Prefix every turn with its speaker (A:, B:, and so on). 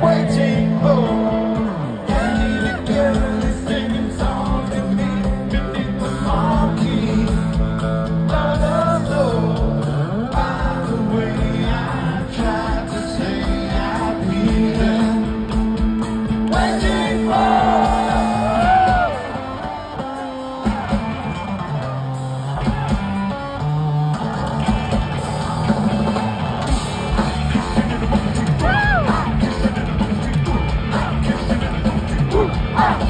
A: 会记 Oh.